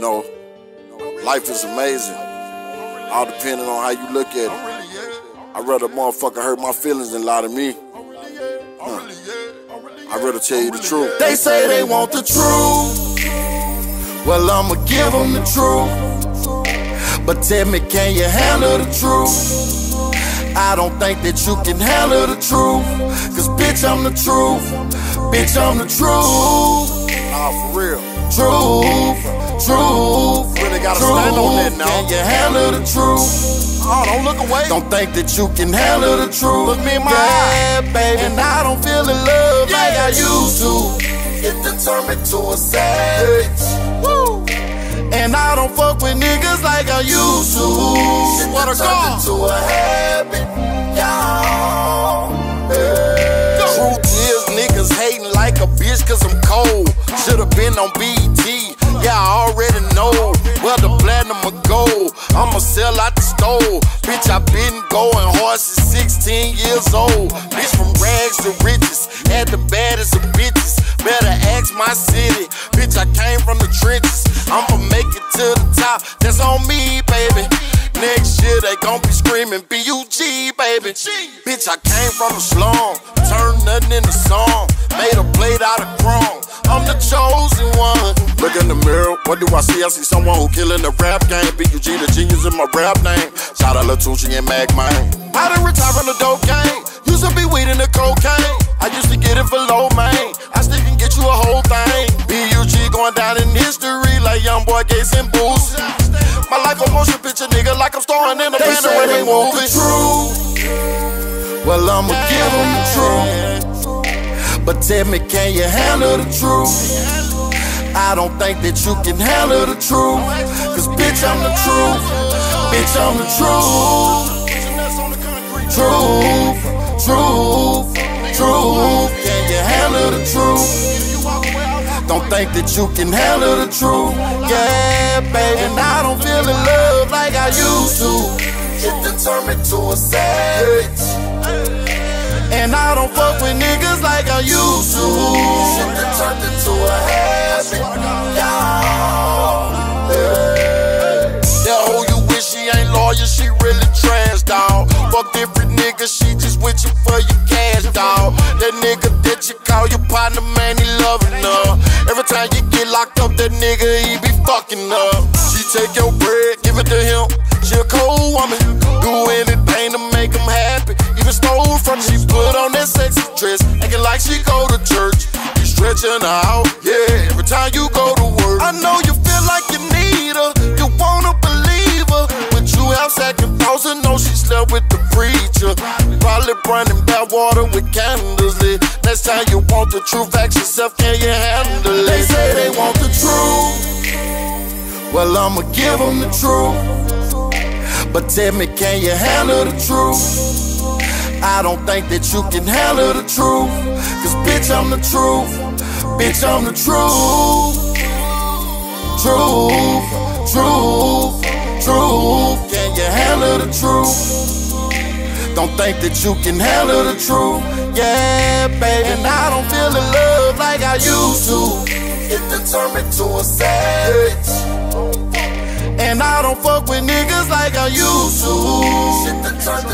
Know, life is amazing. All depending on how you look at it. I'd rather motherfucker hurt my feelings than lie to me. Huh. I'd rather tell you the truth. They say they want the truth. Well, I'ma give them the truth. But tell me, can you handle the truth? I don't think that you can handle the truth. Cause bitch, I'm the truth. Bitch, I'm the truth. Nah, for real. Truth, truth. Really gotta truth. stand on that now. Can you handle the truth? Oh, don't look away. Don't think that you can handle the truth. Look me in my yeah, eye. baby. And I don't feel the love yeah. like I used to. Get determined to a savage. Woo. And I don't fuck with niggas like I used to. What a God. into a been on BET, yeah, I already know. Where the platinum will go, I'ma sell out the store. Bitch, I been going hard since 16 years old. Bitch, from rags to riches, had the baddest of bitches. Better ask my city, bitch, I came from the trenches. I'ma make it to the top, that's on me, baby. Next year they gon' be screaming B-U-G, baby. Bitch, I came from the slum, turned nothing into song. Made a plate out of chrome. I'm the chosen one. Look in the mirror, what do I see? I see someone who killing the rap game. B-U-G, the genius in my rap name. Shout out Latucci and Mag Man. I done retired from the dope game. Used to be weed and the cocaine. I used to get it for low man. I still can get you a whole thing. B-U-G going down in history like young boy Gates and Boost. My life a motion picture, nigga, like I'm starring in a They say they panoramic want the movie. truth. Well, I'ma give them the truth. But tell me, can you handle the truth? I don't think that you can handle the truth. Cause bitch, I'm the truth. Bitch, I'm the truth. Truth, truth, truth. Can you handle the truth? Don't think that you can handle the truth. Yeah, baby. And I don't feel the love like I used to. Get determined to a savage. And I don't fuck with niggas like I used to. Shit that turned into a habit. Y'all. That hoe you wish she ain't loyal, she really trash, dawg. Fuck different niggas, she just with you for your cash, dawg. That nigga that you call your partner, man, he loving her. Every time you get locked up, that nigga, he be fucking up. She take your bread, give it to him. She a cold woman, do anything like she go to church. You stretching her out, yeah. Every time you go to work, I know you feel like you need her, you wanna believe her, but you have second thoughts and know she slept with the preacher. Probably burning bad water with candles lit. Next time you want the truth, ask yourself, can you handle it? They say they want the truth. Well, I'ma give them the truth. But tell me, can you handle the truth? I don't think that you can handle the truth. Cause bitch, I'm the truth. Bitch, I'm the truth. Truth, truth, truth. Can you handle the truth? Don't think that you can handle the truth. Yeah, baby. And I don't feel the love like I used to. Get determined to a savage. And I don't fuck with niggas like I used to. Shit that turned.